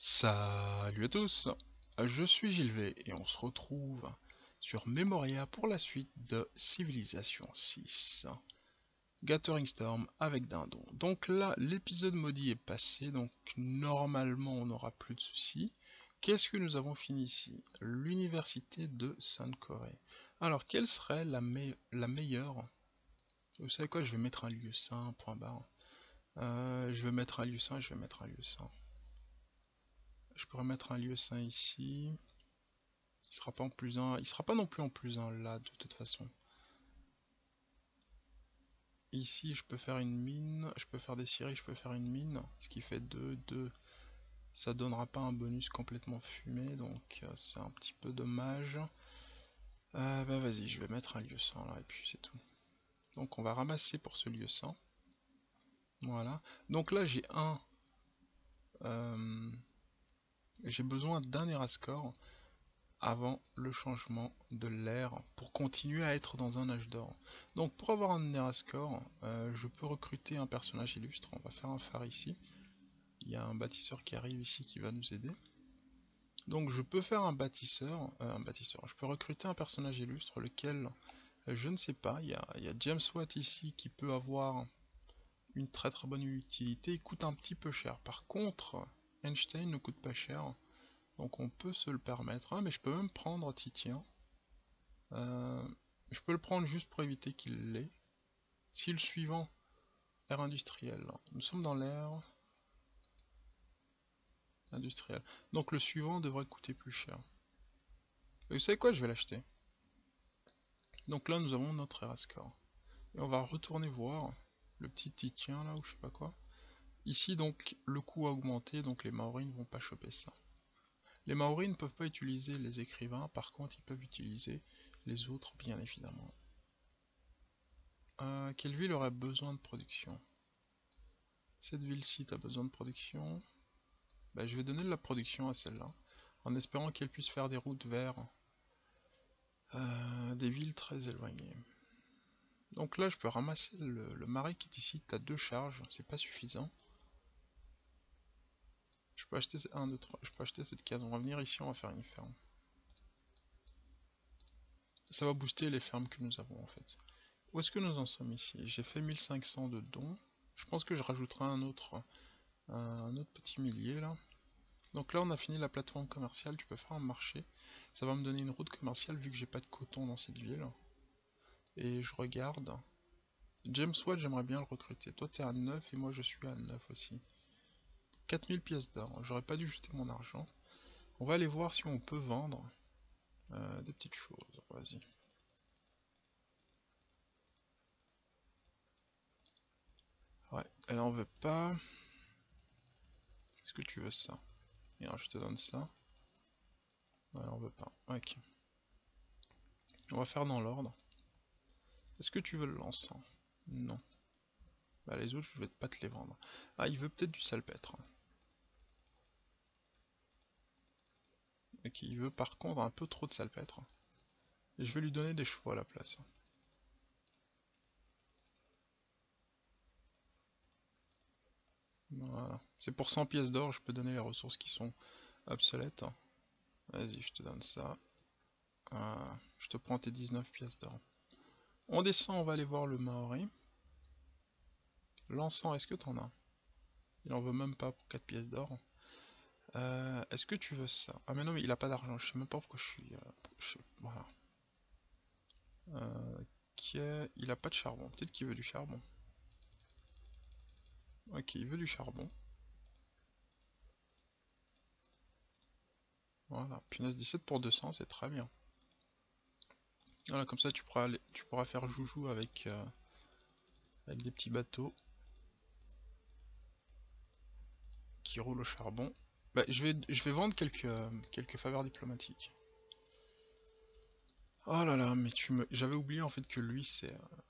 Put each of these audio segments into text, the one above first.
Salut à tous, je suis Gilvet et on se retrouve sur Memoria pour la suite de Civilisation 6. Gathering Storm avec Dindon. Donc là, l'épisode maudit est passé, donc normalement on n'aura plus de soucis. Qu'est-ce que nous avons fini ici? L'université de Sainte-Corée. Alors, quelle serait la, meilleure? Vous savez quoi? Je vais mettre un lieu sain, point barre. Euh, je vais mettre un lieu sain, je vais mettre un lieu sain. Je pourrais mettre un lieu sain ici. Il sera pas en plus 1. Il sera pas non plus en plus 1 là de toute façon. Ici je peux faire une mine. Je peux faire des scieries, je peux faire une mine. Ce qui fait 2, 2. Ça donnera pas un bonus complètement fumé. Donc euh, c'est un petit peu dommage. Euh, bah vas-y, je vais mettre un lieu sain là et puis c'est tout. Donc on va ramasser pour ce lieu sain. Voilà. Donc là j'ai un... Euh, j'ai besoin d'un Erascore avant le changement de l'ère pour continuer à être dans un âge d'or. Donc pour avoir un Erascore, euh, je peux recruter un personnage illustre. On va faire un phare ici. Il y a un bâtisseur qui arrive ici qui va nous aider. Donc je peux faire un bâtisseur, euh, un bâtisseur. Je peux recruter un personnage illustre, lequel euh, je ne sais pas. Il y, a, il y a James Watt ici qui peut avoir une très très bonne utilité. Il coûte un petit peu cher. Par contre, Einstein ne coûte pas cher. Donc on peut se le permettre. Ah, mais je peux même prendre Titien. Euh, je peux le prendre juste pour éviter qu'il l'ait. Si le suivant, air industriel. Nous sommes dans l'air industriel. Donc le suivant devrait coûter plus cher. vous savez quoi Je vais l'acheter. Donc là nous avons notre Erascore. Et on va retourner voir le petit Titien là ou je sais pas quoi. Ici donc le coût a augmenté donc les Maoris ne vont pas choper ça. Les Maoris ne peuvent pas utiliser les écrivains, par contre ils peuvent utiliser les autres bien évidemment. Euh, quelle ville aurait besoin de production? Cette ville-ci a besoin de production? Bah, je vais donner de la production à celle-là, en espérant qu'elle puisse faire des routes vers euh, des villes très éloignées. Donc là je peux ramasser le, le marais qui est ici, tu as deux charges, c'est pas suffisant. Je peux acheter un, deux, Je peux acheter cette case. On va venir ici, on va faire une ferme. Ça va booster les fermes que nous avons en fait. Où est-ce que nous en sommes ici? J'ai fait 1500 de dons. Je pense que je rajouterai un autre, un autre petit millier là. Donc là on a fini la plateforme commerciale, tu peux faire un marché. Ça va me donner une route commerciale vu que j'ai pas de coton dans cette ville. Et je regarde. James Watt j'aimerais bien le recruter. Toi t'es à 9 et moi je suis à 9 aussi. 4000 pièces d'or. J'aurais pas dû jeter mon argent. On va aller voir si on peut vendre euh, des petites choses. Vas-y. Ouais, elle en veut pas. Est-ce que tu veux ça? Et je te donne ça. Ouais, elle en veut pas. Ok. On va faire dans l'ordre. Est-ce que tu veux le l'encens Non. Bah les autres, je vais pas te les vendre. Ah, il veut peut-être du salpêtre. Ok, il veut par contre un peu trop de salpêtre. Et je vais lui donner des chevaux à la place. Voilà. C'est pour 100 pièces d'or, je peux donner les ressources qui sont obsolètes. Vas-y, je te donne ça. Euh, je te prends tes 19 pièces d'or. On descend, on va aller voir le Maori. L'encens, est-ce que t'en as? Il en veut même pas pour 4 pièces d'or. Euh, est-ce que tu veux ça? Ah mais non mais il a pas d'argent, je sais même pas pourquoi je suis... Euh, voilà. Euh, il a pas de charbon, peut-être qu'il veut du charbon. Ok, il veut du charbon. Voilà, punaise 17 pour 200, c'est très bien. Voilà, comme ça tu pourras, faire joujou avec, avec des petits bateaux qui roulent au charbon. Bah, je, vais, je vais vendre quelques, quelques faveurs diplomatiques. Oh là là, mais tu me... J'avais oublié en fait que lui, c'est... Euh,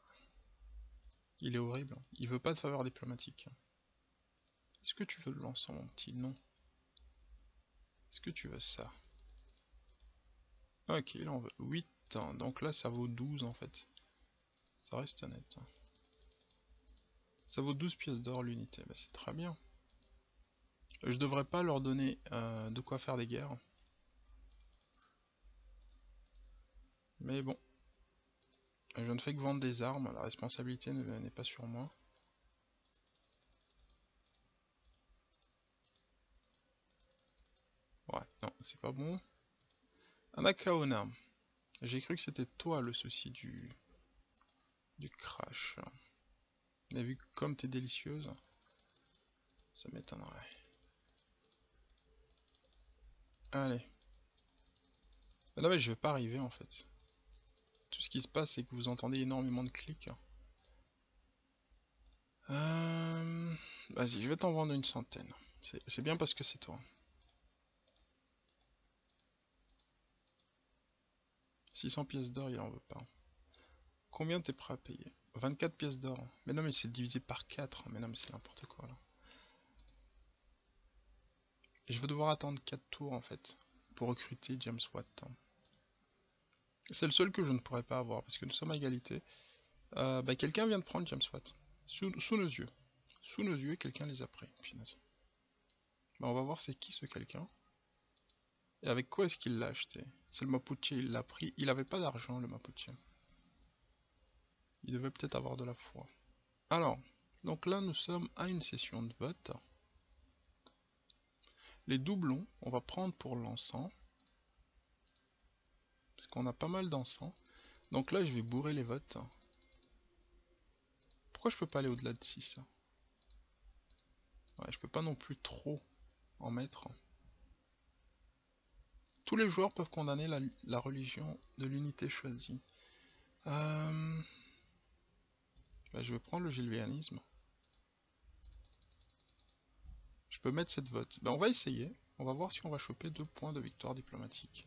il est horrible. Il veut pas de faveurs diplomatiques. Est-ce que tu veux le lancer, mon petit Non. Est-ce que tu veux ça? Ok, il en veut 8. Donc là, ça vaut 12 en fait. Ça reste net. Ça vaut 12 pièces d'or l'unité. Bah, c'est très bien. Je devrais pas leur donner euh, de quoi faire des guerres. Mais bon. Je ne fais que vendre des armes, la responsabilité n'est pas sur moi. Ouais, non, c'est pas bon. Anakaona. J'ai cru que c'était toi le souci du, du crash. Mais vu comme t'es délicieuse, ça m'étonnerait. Allez. Non mais je vais pas arriver en fait. Tout ce qui se passe c'est que vous entendez énormément de clics. Euh, vas-y, je vais t'en vendre une centaine. C'est bien parce que c'est toi. 600 pièces d'or, il en veut pas. Combien t'es prêt à payer? 24 pièces d'or. Mais non, mais c'est divisé par 4. Mais non, mais c'est n'importe quoi là. Je vais devoir attendre 4 tours en fait pour recruter James Watt. C'est le seul que je ne pourrais pas avoir parce que nous sommes à égalité. Euh, bah, quelqu'un vient de prendre James Watt. Sous, nos yeux. Sous nos yeux, quelqu'un les a pris. Bah, on va voir c'est qui ce quelqu'un. Et avec quoi est-ce qu'il l'a acheté? C'est le Mapuche, il l'a pris. Il avait pas d'argent, le Mapuche. Il devait peut-être avoir de la foi. Alors, donc là, nous sommes à une session de vote. Les doublons, on va prendre pour l'encens. Parce qu'on a pas mal d'encens. Donc là, je vais bourrer les votes. Pourquoi je peux pas aller au-delà de 6 Ouais, je peux pas non plus trop en mettre. Tous les joueurs peuvent condamner la, religion de l'unité choisie. Euh, bah, je vais prendre le gilvéanisme. Mettre cette vote. Bah, on va essayer. On va voir si on va choper deux points de victoire diplomatique.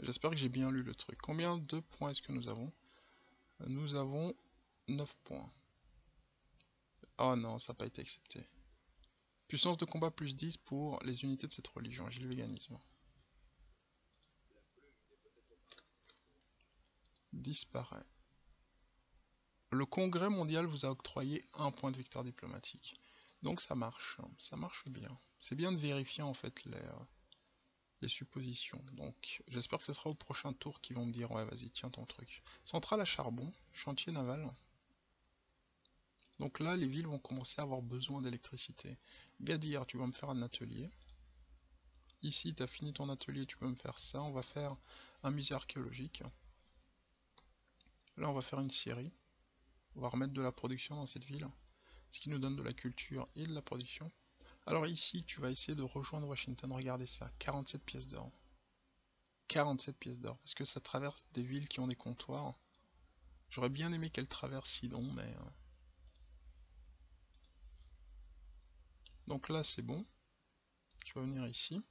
J'espère que j'ai bien lu le truc. Combien de points est-ce que nous avons? Nous avons 9 points. Oh non, ça n'a pas été accepté. Puissance de combat plus 10 pour les unités de cette religion. J'ai le véganisme. Disparaît. Le congrès mondial vous a octroyé un point de victoire diplomatique. Donc ça marche, ça marche bien. C'est bien de vérifier en fait les, euh, les suppositions. Donc j'espère que ce sera au prochain tour qu'ils vont me dire ouais vas-y tiens ton truc. Centrale à charbon, chantier naval. Donc là, les villes vont commencer à avoir besoin d'électricité. Gadir, tu vas me faire un atelier. Ici, tu as fini ton atelier, tu peux me faire ça. On va faire un musée archéologique. Là, on va faire une scierie. On va remettre de la production dans cette ville. Ce qui nous donne de la culture et de la production. Alors ici, tu vas essayer de rejoindre Washington. Regardez ça, 47 pièces d'or. 47 pièces d'or. Parce que ça traverse des villes qui ont des comptoirs. J'aurais bien aimé qu'elle traverse Sidon, mais... Euh, Donc là, c'est bon. Tu vas venir ici.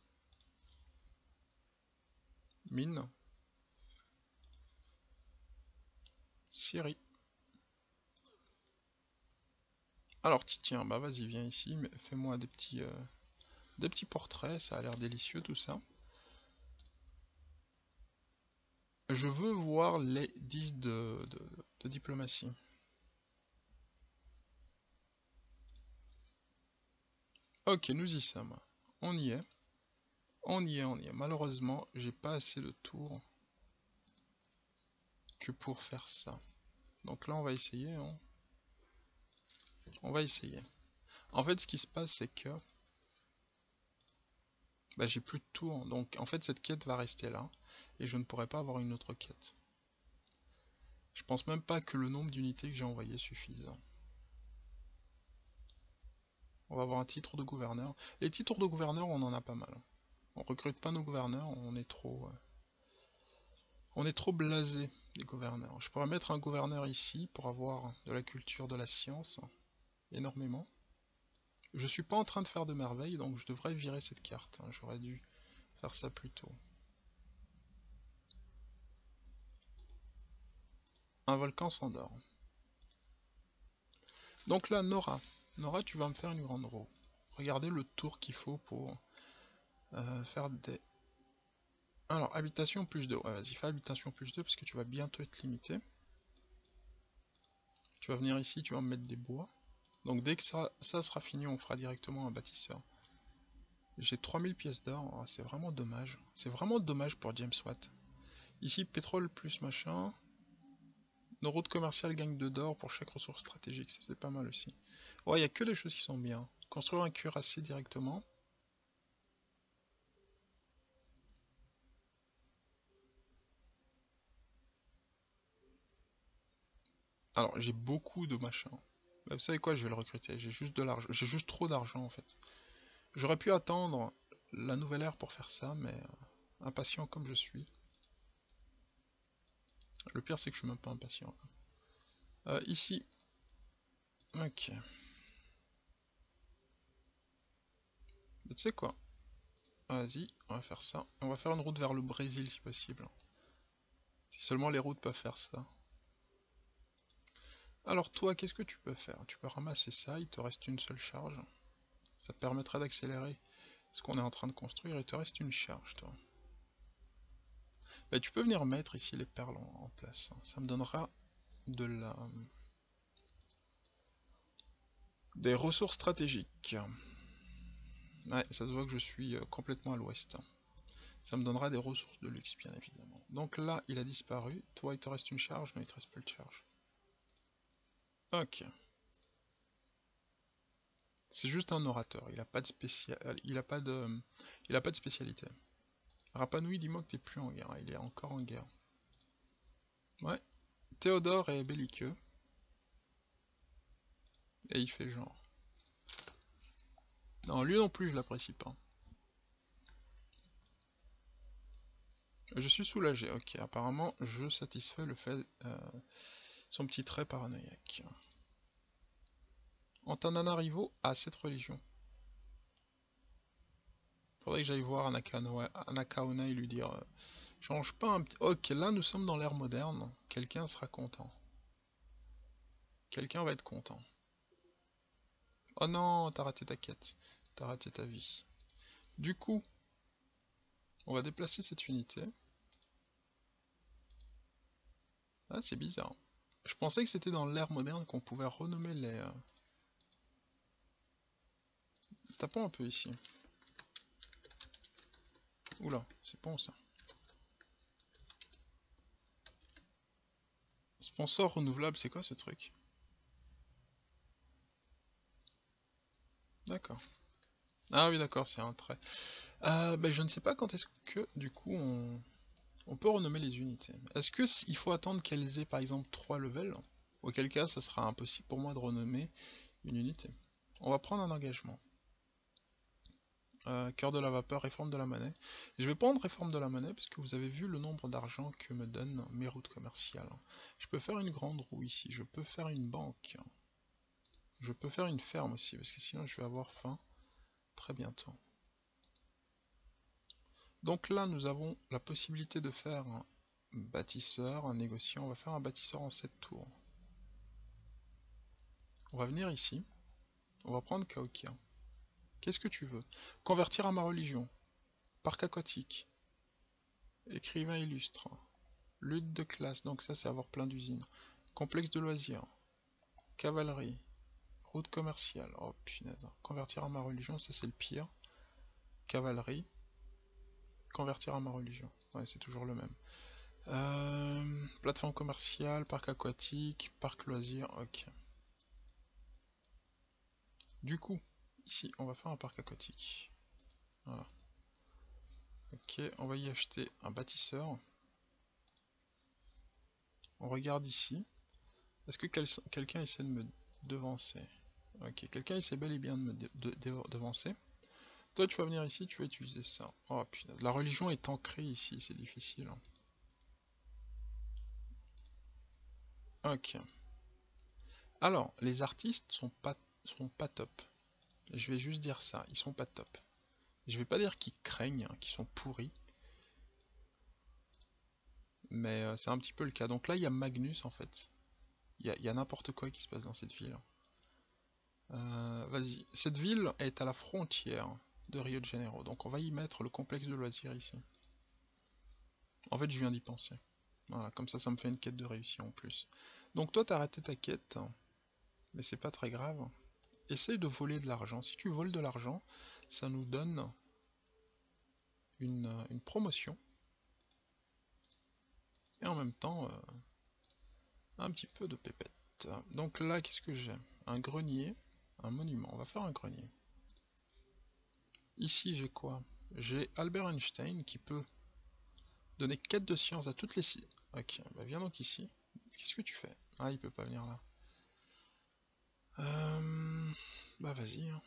Mine. Syrie. Alors, tiens, bah vas-y, viens ici, fais-moi des petits, euh, des petits portraits, ça a l'air délicieux tout ça. Je veux voir les 10 de diplomatie. Ok, nous y sommes. On y est. On y est, on y est. Malheureusement, j'ai pas assez de tours que pour faire ça. Donc là, on va essayer. Hein. On va essayer. En fait, ce qui se passe, c'est que bah, j'ai plus de tours. Donc, en fait, cette quête va rester là. Et je ne pourrai pas avoir une autre quête. Je pense même pas que le nombre d'unités que j'ai envoyées suffise. On va avoir un titre de gouverneur. Les titres de gouverneur, on en a pas mal. On recrute pas nos gouverneurs, on est trop... Euh, on est trop blasé des gouverneurs. Je pourrais mettre un gouverneur ici pour avoir de la culture de la science. Énormément. Je suis pas en train de faire de merveilles, donc je devrais virer cette carte. Hein. J'aurais dû faire ça plus tôt. Un volcan s'endort. Donc là, Nora. Nora, tu vas me faire une grande roue. Regardez le tour qu'il faut pour euh, faire des... Alors, habitation plus 2. Ouais, vas-y, fais habitation plus 2 parce que tu vas bientôt être limité. Tu vas venir ici, tu vas me mettre des bois. Donc dès que ça, sera fini, on fera directement un bâtisseur. J'ai 3000 pièces d'or, oh, c'est vraiment dommage. C'est vraiment dommage pour James Watt. Ici, pétrole plus machin. Nos routes commerciales gagnent de d'or pour chaque ressource stratégique, c'est pas mal aussi. Ouais, il n'y a que des choses qui sont bien. Construire un cuirassé directement. Alors, j'ai beaucoup de machin. Bah, vous savez quoi, je vais le recruter. J'ai juste de l'argent. J'ai juste trop d'argent en fait. J'aurais pu attendre la nouvelle ère pour faire ça, mais euh, impatient comme je suis. Le pire c'est que je suis même pas impatient. Euh, ici. Ok. tu sais quoi? Vas-y, on va faire ça. On va faire une route vers le Brésil si possible. Si seulement les routes peuvent faire ça. Alors toi, qu'est-ce que tu peux faire? Tu peux ramasser ça, il te reste une seule charge. Ça te permettra d'accélérer ce qu'on est en train de construire, il te reste une charge toi. Bah, tu peux venir mettre ici les perles en, place. Ça me donnera de la... Des ressources stratégiques. Ouais, ça se voit que je suis euh, complètement à l'ouest. Ça me donnera des ressources de luxe, bien évidemment. Donc là, il a disparu. Toi, il te reste une charge Non, il te reste plus de charge. Ok. C'est juste un orateur, il a pas de spécial, a pas de, spécialité. Rapanui, dis-moi que t'es plus en guerre, il est encore en guerre. Ouais. Théodore est belliqueux. Et il fait genre. Non, lui non plus, je l'apprécie pas. Je suis soulagé, ok. Apparemment, je satisfais le fait... Euh, son petit trait paranoïaque. Antananarivo a cette religion. Faudrait que j'aille voir Anakaona et lui dire euh, Change pas un petit. Ok, là nous sommes dans l'ère moderne. Quelqu'un sera content. Quelqu'un va être content. Oh non, t'as raté ta quête. T'as raté ta vie. Du coup, on va déplacer cette unité. Ah, c'est bizarre. Je pensais que c'était dans l'ère moderne qu'on pouvait renommer les... Euh, Tapons un peu ici. Oula, c'est bon ça. Sponsor renouvelable, c'est quoi ce truc? D'accord. Ah oui d'accord, c'est un trait. Euh, ben, je ne sais pas quand est-ce que du coup on... On peut renommer les unités. Est-ce qu'il faut attendre qu'elles aient par exemple 3 levels? Auquel cas, ça sera impossible pour moi de renommer une unité. On va prendre un engagement. Euh, cœur de la vapeur, réforme de la monnaie. Je vais prendre réforme de la monnaie parce que vous avez vu le nombre d'argent que me donnent mes routes commerciales. Je peux faire une grande roue ici, je peux faire une banque. Je peux faire une ferme aussi parce que sinon je vais avoir faim très bientôt. Donc là, nous avons la possibilité de faire un bâtisseur, un négociant. On va faire un bâtisseur en 7 tours. On va venir ici. On va prendre Kaokia. Qu'est-ce que tu veux? Convertir à ma religion. Parc aquatique. Écrivain illustre. Lutte de classe, donc ça c'est avoir plein d'usines. Complexe de loisirs. Cavalerie. Route commerciale. Oh punaise. Convertir à ma religion, ça c'est le pire. Cavalerie convertir à ma religion. C'est toujours le même. Euh, plateforme commerciale, parc aquatique, parc loisir, ok. Du coup, ici, on va faire un parc aquatique. Ok, on va y acheter un bâtisseur. On regarde ici. Est-ce que quelqu'un essaie de me devancer? Ok, quelqu'un essaie bel et bien de me devancer. Toi, tu vas venir ici, tu vas utiliser ça. Oh putain, la religion est ancrée ici, c'est difficile. Hein. Ok. Alors, les artistes sont pas, sont pas top. Je vais juste dire ça, ils sont pas top. Je vais pas dire qu'ils craignent, hein, qu'ils sont pourris. Mais euh, c'est un petit peu le cas. Donc là, il y a Magnus en fait. Il y a, n'importe quoi qui se passe dans cette ville. Euh, vas-y. Cette ville est à la frontière de Rio de Janeiro. Donc on va y mettre le complexe de loisirs ici. En fait, je viens d'y penser. Voilà, comme ça, ça me fait une quête de réussite en plus. Donc toi, t'as raté ta quête, mais c'est pas très grave. Essaye de voler de l'argent. Si tu voles de l'argent, ça nous donne une, promotion. Et en même temps, euh, un petit peu de pépette. Donc là, qu'est-ce que j'ai? Un grenier, un monument. On va faire un grenier. Ici, j'ai quoi J'ai Albert Einstein qui peut donner quête de science à toutes les... Ok, bah viens donc ici. Qu'est-ce que tu fais? Ah, il peut pas venir là. Euh, bah vas-y. Hein.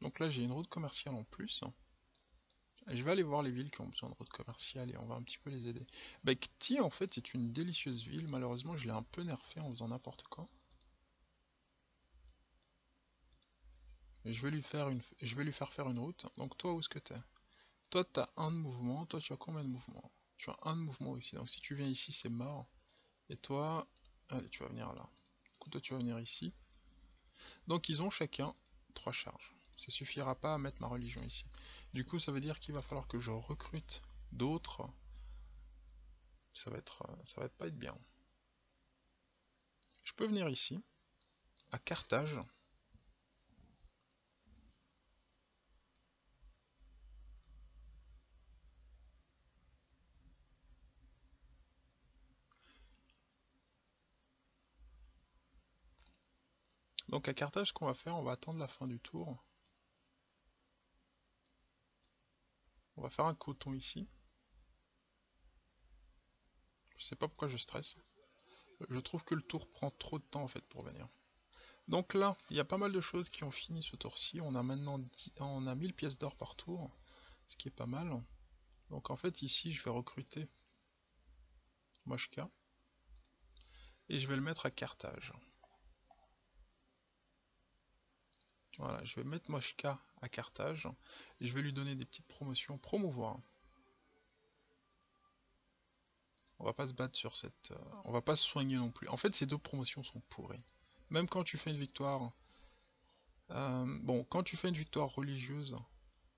Donc là, j'ai une route commerciale en plus. je vais aller voir les villes qui ont besoin de route commerciale et on va un petit peu les aider. Bah en fait, c'est une délicieuse ville. Malheureusement, je l'ai un peu nerfé en faisant n'importe quoi. Je vais lui faire une, faire une route. Donc toi, où est-ce que t'es? Toi, t'as un de mouvement. Toi, tu as combien de mouvements? Tu as un de mouvement ici. Donc si tu viens ici, c'est mort. Et toi, allez, tu vas venir là. Du toi, tu vas venir ici. Donc ils ont chacun trois charges. Ça suffira pas à mettre ma religion ici. Du coup, ça veut dire qu'il va falloir que je recrute d'autres. Ça va être, ça va pas être bien. Je peux venir ici, à Carthage. Donc à Carthage, ce qu'on va faire, on va attendre la fin du tour. On va faire un coton ici. Je sais pas pourquoi je stresse. Je trouve que le tour prend trop de temps en fait pour venir. Donc là, il y a pas mal de choses qui ont fini ce tour-ci. On a maintenant on a 1000 pièces d'or par tour, ce qui est pas mal. Donc en fait ici, je vais recruter Moshka. Et je vais le mettre à Carthage. Voilà, je vais mettre Moshka à Carthage et je vais lui donner des petites promotions. Promouvoir. On va pas se battre sur cette... Euh, on va pas se soigner non plus. En fait, ces deux promotions sont pourries. Même quand tu fais une victoire... Euh, bon, quand tu fais une victoire religieuse,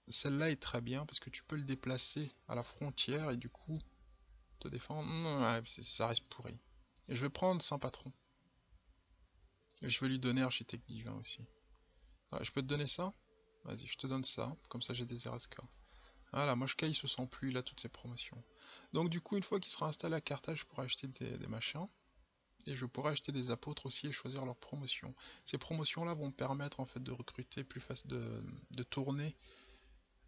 celle-là est très bien parce que tu peux le déplacer à la frontière et du coup te défendre. ça reste pourri. Et je vais prendre Saint Patron. Et je vais lui donner Architecte Divin aussi je peux te donner ça? Vas-y, je te donne ça. Comme ça, j'ai des RSK. Voilà, Moshka, il se sent plus, il a toutes ses promotions. Donc du coup, une fois qu'il sera installé à Carthage, je pourrai acheter des, machins. Et je pourrai acheter des apôtres aussi et choisir leurs promotions. Ces promotions-là vont me permettre en fait de recruter plus facile, de, tourner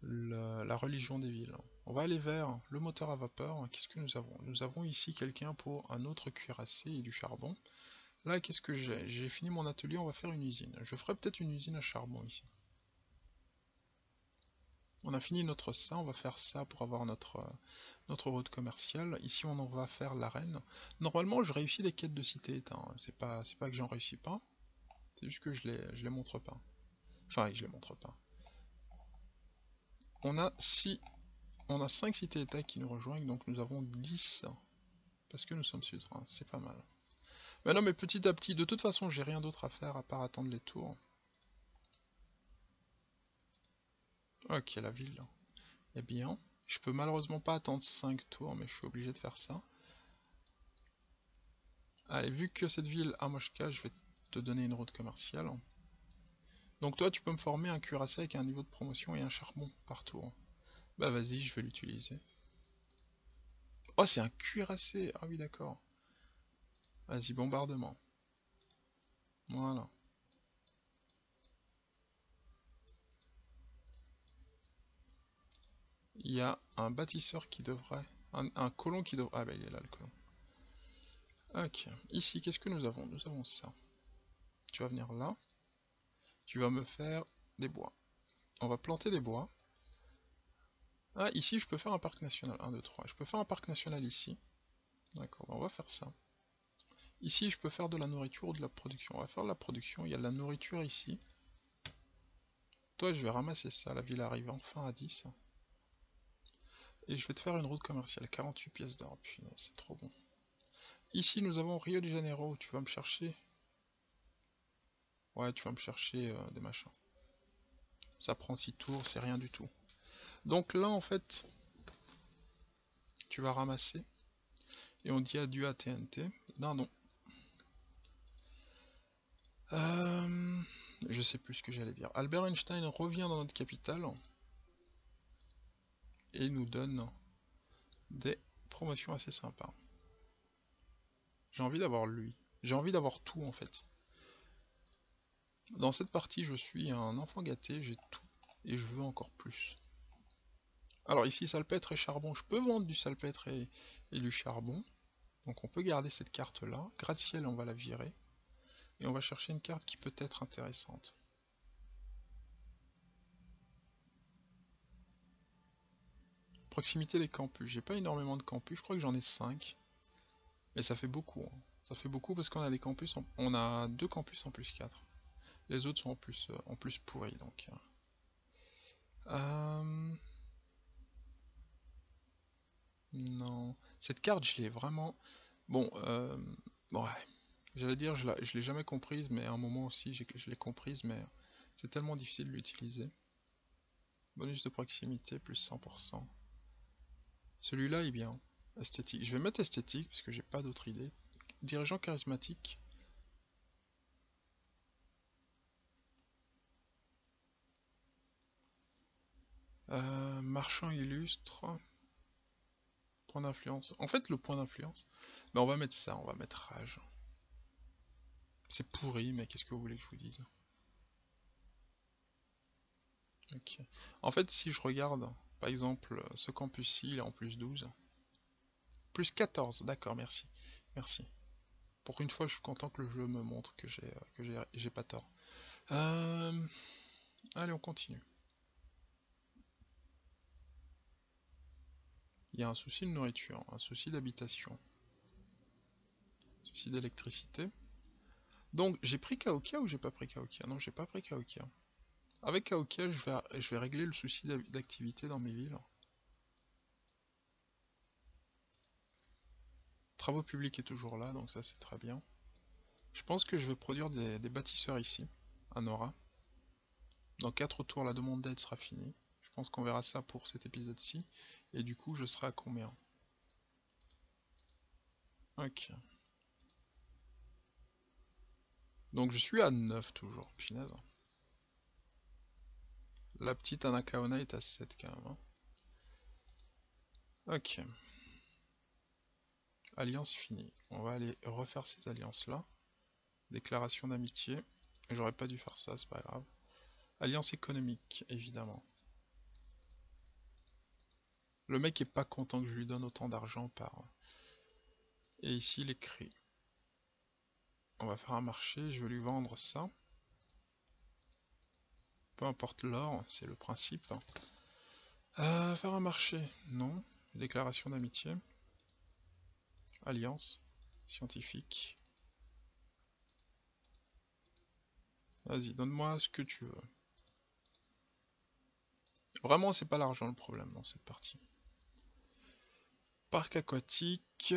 la religion des villes. On va aller vers le moteur à vapeur. Qu'est-ce que nous avons? Nous avons ici quelqu'un pour un autre cuirassé et du charbon. Là, qu'est-ce que j'ai? J'ai fini mon atelier, on va faire une usine. Je ferai peut-être une usine à charbon ici. On a fini notre ça, on va faire ça pour avoir notre, euh, notre route commerciale. Ici, on en va faire l'arène. Normalement, je réussis les quêtes de cité-état. Hein. C'est pas, pas que j'en réussis pas. C'est juste que je les, je les montre pas. Enfin, je les montre pas. On a 6... On a 5 cités-états qui nous rejoignent, donc nous avons 10. Parce que nous sommes suzerains, c'est pas mal. Mais non, mais petit à petit, de toute façon, j'ai rien d'autre à faire à part attendre les tours. Ok, la ville. Eh bien, je peux malheureusement pas attendre 5 tours, mais je suis obligé de faire ça. Allez, vu que cette ville a Moshka, je vais te donner une route commerciale. Donc toi, tu peux me former un cuirassé avec un niveau de promotion et un charbon par tour. Bah vas-y, je vais l'utiliser. Oh, c'est un cuirassé Ah oui, d'accord. Vas-y, bombardement. Voilà. Il y a un bâtisseur qui devrait... Un, colon qui devrait... Ah bah il est là le colon. Ok. Ici, qu'est-ce que nous avons? Nous avons ça. Tu vas venir là. Tu vas me faire des bois. On va planter des bois. Ah, ici, je peux faire un parc national. 1, 2, 3. Je peux faire un parc national ici. D'accord, on va faire ça. Ici, je peux faire de la nourriture ou de la production. On va faire de la production. Il y a de la nourriture ici. Toi, je vais ramasser ça. La ville arrive enfin à 10. Et je vais te faire une route commerciale. 48 pièces d'or. c'est trop bon. Ici, nous avons Rio de Janeiro. Tu vas me chercher... Ouais, tu vas me chercher euh, des machins. Ça prend 6 tours, c'est rien du tout. Donc là, en fait, tu vas ramasser Et on dit adieu à TNT. Non, non. Euh, je sais plus ce que j'allais dire. Albert Einstein revient dans notre capitale. Et nous donne des promotions assez sympas. J'ai envie d'avoir lui. J'ai envie d'avoir tout en fait. Dans cette partie, je suis un enfant gâté, j'ai tout. Et je veux encore plus. Alors ici, salpêtre et charbon. Je peux vendre du salpêtre et, du charbon. Donc on peut garder cette carte-là. Gratte-ciel, on va la virer. Et on va chercher une carte qui peut être intéressante. Proximité des campus. J'ai pas énormément de campus, je crois que j'en ai 5. Mais ça fait beaucoup. Hein. Ça fait beaucoup parce qu'on a des campus, on a deux campus en plus 4. Les autres sont en plus, euh, en plus pourris donc. Euh... Non. Cette carte, je l'ai vraiment... Bon, euh... ouais. J'allais dire, je l'ai jamais comprise, mais à un moment aussi, je l'ai comprise, mais c'est tellement difficile de l'utiliser. Bonus de proximité, plus 100%. Celui-là est bien. Esthétique. Je vais mettre esthétique, parce que j'ai pas d'autre idée. Dirigeant charismatique. Euh, marchand illustre. Point d'influence. En fait, le point d'influence, ben on va mettre ça, on va mettre rage. C'est pourri, mais qu'est-ce que vous voulez que je vous dise. En fait, si je regarde, par exemple, ce campus-ci, il est en plus 12. Plus 14, d'accord, merci. Merci. Pour une fois, je suis content que le jeu me montre que j'ai pas tort. Euh, allez, on continue. Il y a un souci de nourriture, un souci d'habitation, un souci d'électricité. Donc j'ai pris Kaokia ou j'ai pas pris Kaokia? Non, j'ai pas pris Kaokia. Avec Kaokia, je vais, je vais régler le souci d'activité dans mes villes. Travaux publics est toujours là, donc ça c'est très bien. Je pense que je vais produire des, bâtisseurs ici, à Nora. Dans 4 tours, la demande d'aide sera finie. Je pense qu'on verra ça pour cet épisode-ci. Et du coup, je serai à combien? Ok. Donc je suis à 9 toujours, punaise. La petite Anakaona est à 7 quand même. Hein. Ok. Alliance finie. On va aller refaire ces alliances là. Déclaration d'amitié. J'aurais pas dû faire ça, c'est pas grave. Alliance économique, évidemment. Le mec est pas content que je lui donne autant d'argent par... Et ici, il écrit. On va faire un marché, je vais lui vendre ça. Peu importe l'or, c'est le principe. Euh, faire un marché, non. Déclaration d'amitié. Alliance. Scientifique. Vas-y, donne-moi ce que tu veux. Vraiment, c'est pas l'argent le problème dans cette partie. Parc aquatique.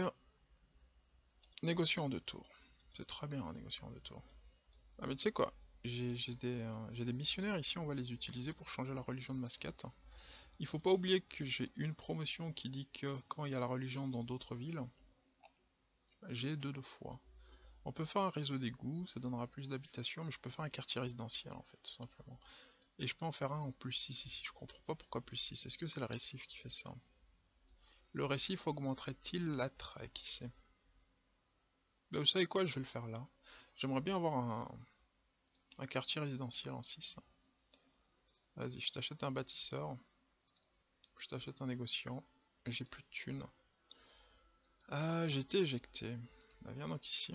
Négociant en deux tours. C'est très bien, un négociant en deux tours. Ah mais tu sais quoi? J'ai des, euh, des, missionnaires ici, on va les utiliser pour changer la religion de Mascate. Il faut pas oublier que j'ai une promotion qui dit que quand il y a la religion dans d'autres villes, j'ai deux de fois. On peut faire un réseau d'égout, ça donnera plus d'habitation, mais je peux faire un quartier résidentiel en fait, tout simplement. Et je peux en faire un en plus 6 ici, je comprends pas pourquoi plus 6, est-ce que c'est le récif qui fait ça? Le récif augmenterait-il l'attrait Qui sait ben, Vous savez quoi Je vais le faire là. J'aimerais bien avoir un, quartier résidentiel en 6. Vas-y, je t'achète un bâtisseur. Je t'achète un négociant. J'ai plus de thunes. Ah, j'ai été éjecté. Bah, viens donc ici.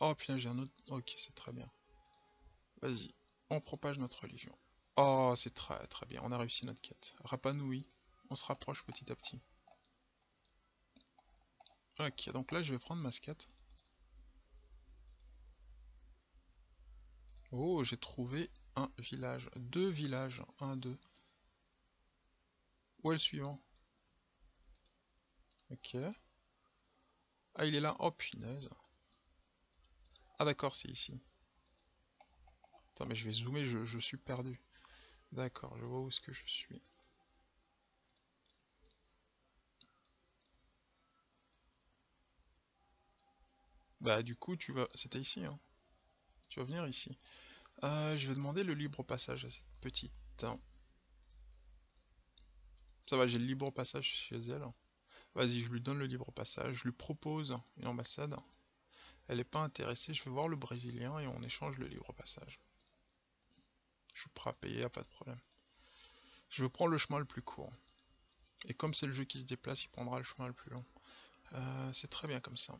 Oh putain, j'ai un autre... Ok, c'est très bien. Vas-y, on propage notre religion. Oh, c'est très très bien, on a réussi notre quête. Rapanui. On se rapproche petit à petit. Ok, donc là je vais prendre Mascate. Oh, j'ai trouvé un village. Deux villages. Un, deux. Où est le suivant? Ok. Ah, il est là. Oh, punaise. Ah, d'accord, c'est ici. Attends, mais je vais zoomer, je, je suis perdu. D'accord, je vois où est-ce que je suis. Bah du coup tu vas... C'était ici hein. Tu vas venir ici. Euh, je vais demander le libre passage à cette petite. Ça va, j'ai le libre passage chez elle. Vas-y, je lui donne le libre passage. Je lui propose une ambassade. Elle n'est pas intéressée. Je vais voir le Brésilien et on échange le libre passage. Je suis à payer, a pas de problème. Je vais prendre le chemin le plus court. Et comme c'est le jeu qui se déplace, il prendra le chemin le plus long. Euh, c'est très bien comme ça.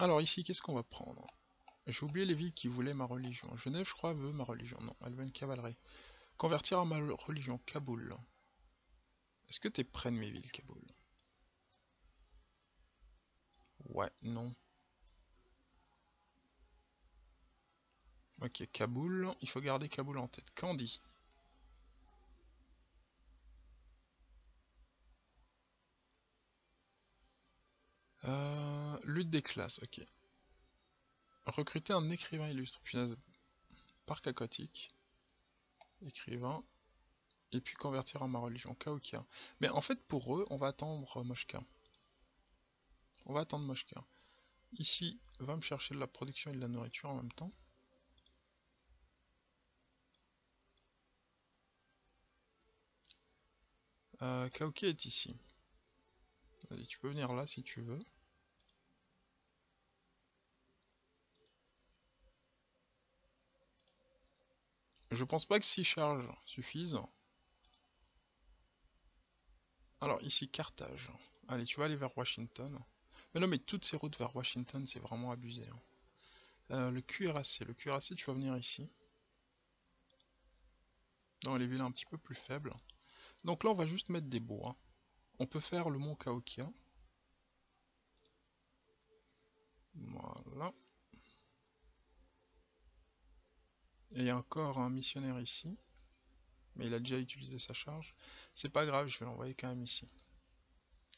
Alors ici, qu'est-ce qu'on va prendre? J'ai oublié les villes qui voulaient ma religion. Genève, je crois, veut ma religion. Non, elle veut une cavalerie. Convertir à ma religion, Kaboul. Est-ce que t'es près de mes villes, Kaboul? Ouais, non. Ok, Kaboul. Il faut garder Kaboul en tête. Candy. Euh, lutte des classes, ok. Recruter un écrivain illustre. Parc aquatique. Écrivain. Et puis convertir en ma religion. Kaokia. Mais en fait, pour eux, on va attendre Moshka. On va attendre Moshka. Ici, va me chercher de la production et de la nourriture en même temps. Euh, est ici. Vas-y, tu peux venir là si tu veux. Je pense pas que 6 charges suffisent. Alors ici, Carthage. Allez, tu vas aller vers Washington. Mais non, mais toutes ces routes vers Washington, c'est vraiment abusé. Hein. Euh, le cuirassé. Le cuirassé, tu vas venir ici. Dans les villes un petit peu plus faibles. Donc là, on va juste mettre des bois. On peut faire le mont Kaokia. Voilà. Et il y a encore un missionnaire ici. Mais il a déjà utilisé sa charge. C'est pas grave, je vais l'envoyer quand même ici.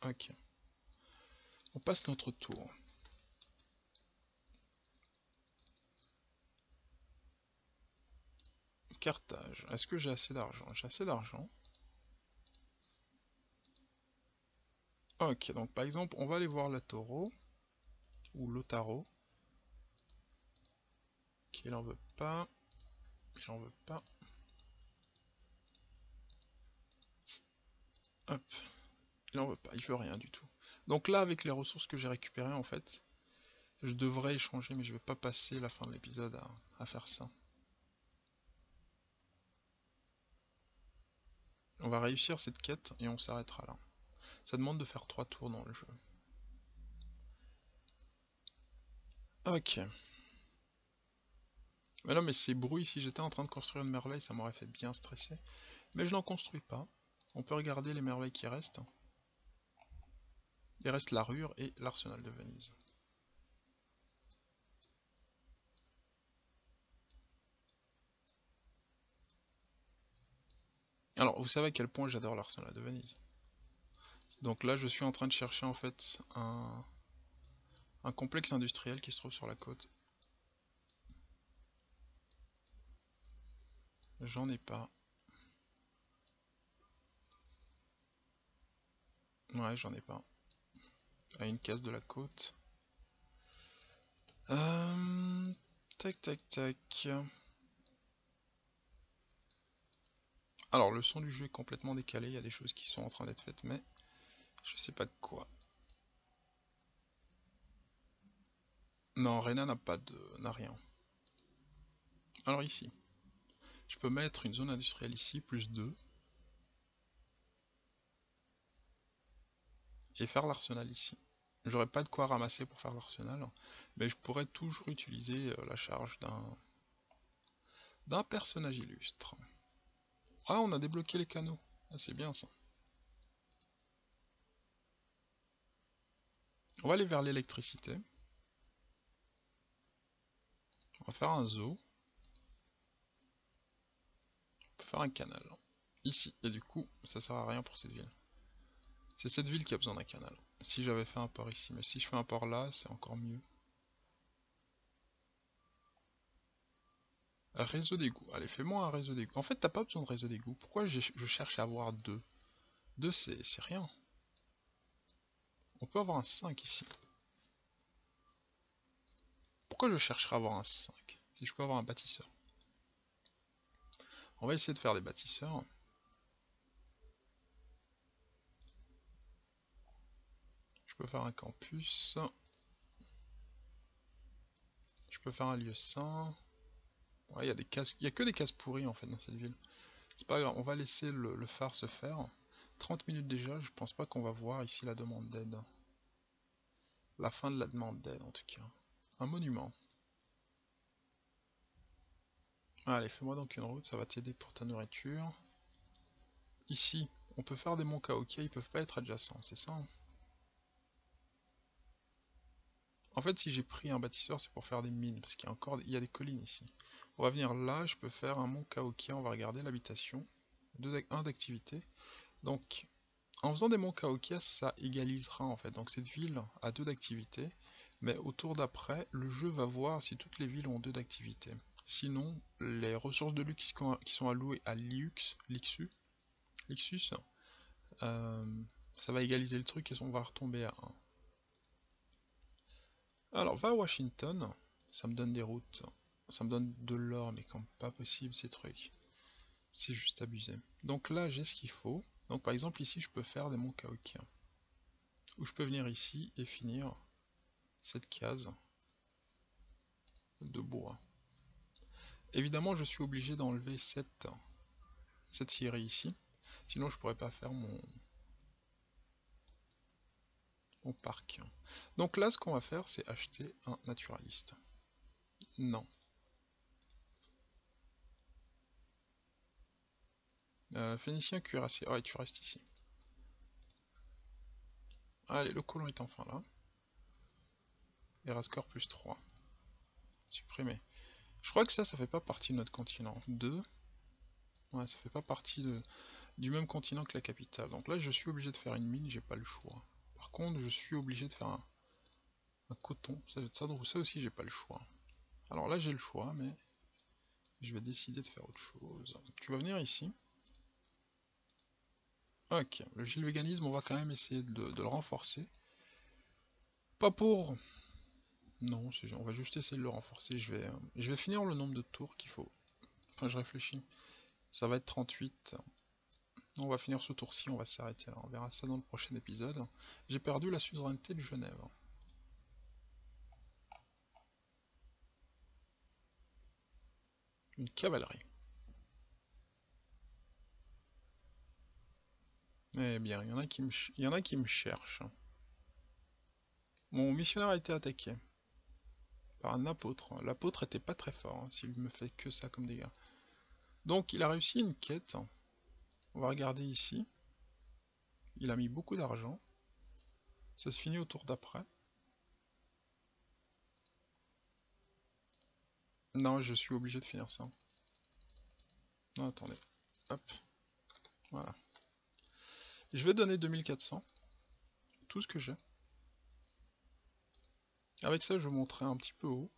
Ok. On passe notre tour. Cartage. Est-ce que j'ai assez d'argent? J'ai assez d'argent. Ok, donc par exemple, on va aller voir la taureau. Ou l'otaro. Qui il en veut pas. Il en veut pas. Hop. Il en veut pas, il veut rien du tout. Donc là, avec les ressources que j'ai récupérées, en fait, je devrais échanger, mais je vais pas passer la fin de l'épisode à, à faire ça. On va réussir cette quête et on s'arrêtera là. Ça demande de faire 3 tours dans le jeu. Ok. Mais non, mais c'est bruit, si j'étais en train de construire une merveille, ça m'aurait fait bien stresser. Mais je n'en construis pas. On peut regarder les merveilles qui restent. Il reste la rure et l'arsenal de Venise. Alors, vous savez à quel point j'adore l'arsenal de Venise. Donc là, je suis en train de chercher en fait un complexe industriel qui se trouve sur la côte. J'en ai pas. Ouais, j'en ai pas. À une case de la côte. Euh, tac, tac, tac. Alors, le son du jeu est complètement décalé. Il y a des choses qui sont en train d'être faites, mais je sais pas de quoi. Non, Rena n'a pas de... n'a rien. Alors ici. Je peux mettre une zone industrielle ici, plus 2. Et faire l'arsenal ici. J'aurais pas de quoi ramasser pour faire l'arsenal, mais je pourrais toujours utiliser euh, la charge d'un personnage illustre. Ah, on a débloqué les canaux. Ah, c'est bien ça. On va aller vers l'électricité. On va faire un zoo. On peut un canal. Ici. Et du coup, ça sert à rien pour cette ville. C'est cette ville qui a besoin d'un canal. Si j'avais fait un port ici, mais si je fais un port là, c'est encore mieux. Réseau d'égout. Allez, fais-moi un réseau d'égout. En fait, t'as pas besoin de réseau d'égout. Pourquoi je, je cherche à avoir deux? Deux, c'est rien. On peut avoir un 5 ici. pourquoi je chercherai à avoir un 5 Si je peux avoir un bâtisseur? On va essayer de faire des bâtisseurs. Je peux faire un campus. Je peux faire un lieu sain. Il y a que des cases pourries en fait dans cette ville. C'est pas grave, on va laisser le, le phare se faire. 30 minutes déjà, je pense pas qu'on va voir ici la demande d'aide. La fin de la demande d'aide en tout cas. Un monument. Allez, fais-moi donc une route, ça va t'aider pour ta nourriture. Ici, on peut faire des monts ok, ils peuvent pas être adjacents, c'est ça hein En fait, si j'ai pris un bâtisseur, c'est pour faire des mines, parce qu'il y a encore il y a des collines ici. On va venir là, je peux faire un mont Kaokia, on va regarder l'habitation. 1 d'activité. Donc, en faisant des monts Kaokia, ça égalisera en fait. Donc cette ville a 2 d'activité, mais au tour d'après, le jeu va voir si toutes les villes ont 2 d'activité. Sinon, les ressources de luxe qui sont allouées à Liux, Lixus, Lixus euh, ça va égaliser le truc et on va retomber à 1. Alors, va à Washington, ça me donne des routes, ça me donne de l'or, mais quand pas possible ces trucs. C'est juste abusé. Donc là, j'ai ce qu'il faut. Donc par exemple, ici, je peux faire des monts Kaokia. Ou je peux venir ici et finir cette case de bois. Évidemment, je suis obligé d'enlever cette, cette série ici. Sinon, je pourrais pas faire mon, mon parc. Donc là, ce qu'on va faire, c'est acheter un naturaliste. Non. Euh, Phénicien, cuirassé. Ah, tu restes ici. Allez, le colon est enfin là. Erascore plus 3. Supprimé. Je crois que ça, ça fait pas partie de notre continent. 2. Ouais, ça fait pas partie de, du même continent que la capitale. Donc là, je suis obligé de faire une mine, j'ai pas le choix. Par contre, je suis obligé de faire un, coton. Ça, ça, ça aussi, j'ai pas le choix. Alors là, j'ai le choix, mais je vais décider de faire autre chose. Tu vas venir ici. Ok, le gilvéganisme, on va quand même essayer de, le renforcer. Pas pour... Non, on va juste essayer de le renforcer. Je vais, je vais finir le nombre de tours qu'il faut. Enfin, je réfléchis. Ça va être 38. On va finir ce tour-ci, on va s'arrêter là. On verra ça dans le prochain épisode. J'ai perdu la souveraineté de Genève. Une cavalerie. Eh bien, il y en a qui me cherchent. Mon missionnaire a été attaqué par un apôtre. L'apôtre était pas très fort, hein, s'il me fait que ça comme dégâts. Donc il a réussi une quête. On va regarder ici. Il a mis beaucoup d'argent. Ça se finit au tour d'après. Non, je suis obligé de finir ça. Non, attendez. Hop. Voilà. Je vais donner 2400. Tout ce que j'ai. Avec ça, je monterai un petit peu haut.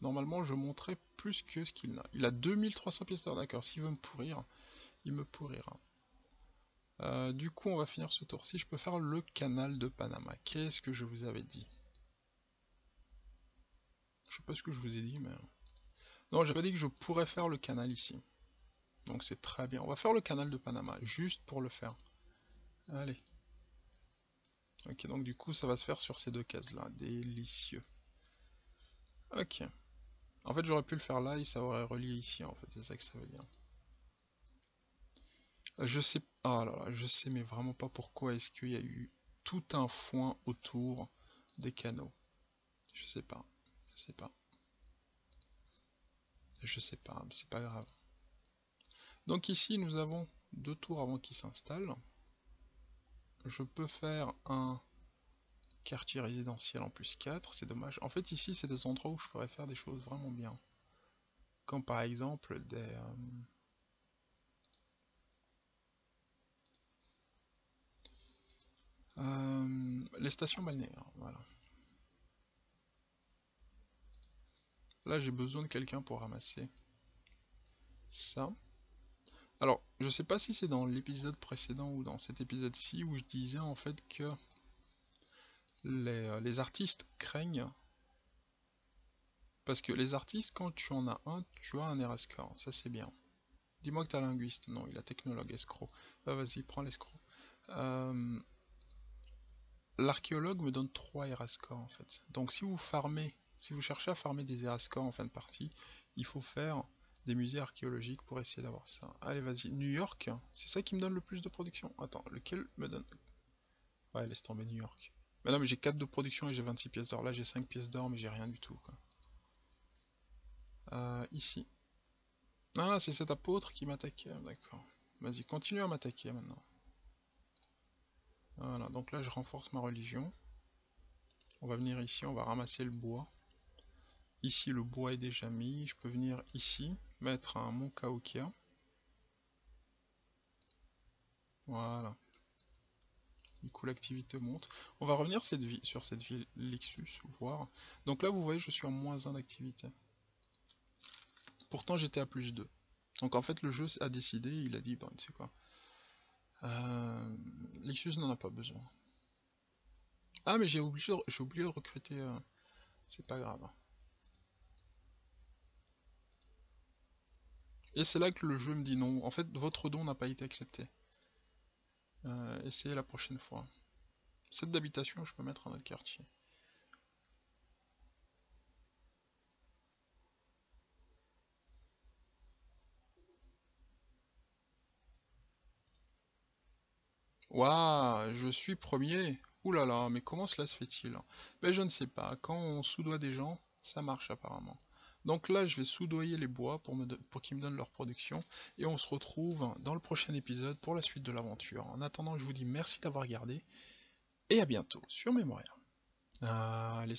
Normalement, je monterai plus que ce qu'il a. Il a 2300 pièces d'or, d'accord. S'il veut me pourrir, il me pourrira. Euh, du coup, on va finir ce tour-ci. Je peux faire le canal de Panama. Qu'est-ce que je vous avais dit? Je sais pas ce que je vous ai dit, mais... Non, j'avais dit que je pourrais faire le canal ici. Donc c'est très bien. On va faire le canal de Panama, juste pour le faire. Allez. Ok, donc du coup, ça va se faire sur ces deux cases-là. Délicieux. Ok. En fait, j'aurais pu le faire là et ça aurait relié ici, en fait. C'est ça que ça veut dire. Je sais... Ah là là, je sais mais vraiment pas pourquoi est-ce qu'il y a eu tout un foin autour des canaux. Je sais pas. Je sais pas. Je sais pas, c'est pas grave. Donc ici, nous avons deux tours avant qu'il s'installe je peux faire un quartier résidentiel en plus 4, c'est dommage. En fait ici c'est des endroits où je pourrais faire des choses vraiment bien. Comme par exemple des... Euh, euh, les stations balnéaires, voilà. Là j'ai besoin de quelqu'un pour ramasser ça. Alors, je sais pas si c'est dans l'épisode précédent ou dans cet épisode-ci où je disais en fait que les, euh, artistes craignent Parce que les artistes, quand tu en as un, tu as un Erascore, ça c'est bien. Dis-moi que t'as linguiste. Non, il a technologue, escroc. Bah vas-y, prends l'escroc. Euh, l'archéologue me donne 3 Erascore en fait. Donc si vous farmez, si vous cherchez à farmer des Erascore en fin de partie, il faut faire des musées archéologiques pour essayer d'avoir ça. Allez, vas-y. New York, c'est ça qui me donne le plus de production. Attends, lequel me donne... Ouais, laisse tomber New York. Mais non, mais j'ai 4 de production et j'ai 26 pièces d'or. Là, j'ai 5 pièces d'or, mais j'ai rien du tout. Quoi. Euh, ici. Ah, c'est cet apôtre qui m'attaquait. D'accord. Vas-y, continue à m'attaquer maintenant. Voilà, donc là, je renforce ma religion. On va venir ici, on va ramasser le bois. Ici, le bois est déjà mis. Je peux venir ici, mettre un mont Kaukia. Voilà. Du coup, l'activité monte. On va revenir sur cette ville Lexus, voir. Donc là, vous voyez, je suis en moins 1 d'activité. Pourtant, j'étais à plus 2. Donc en fait, le jeu a décidé, il a dit, bon, tu sais quoi. Euh, n'en a pas besoin. Ah, mais j'ai oublié, oublié de recruter... Euh, c'est pas grave. Et c'est là que le jeu me dit non. En fait, votre don n'a pas été accepté. Euh, essayez la prochaine fois. Cette d'habitation, je peux mettre un autre quartier. Waouh, je suis premier. Ouh là là, mais comment cela se fait-il? Ben je ne sais pas. Quand on soudoie des gens, ça marche apparemment. Donc là, je vais soudoyer les bois pour, qu'ils me donnent leur production. Et on se retrouve dans le prochain épisode pour la suite de l'aventure. En attendant, je vous dis merci d'avoir regardé. Et à bientôt sur Memoria. allez,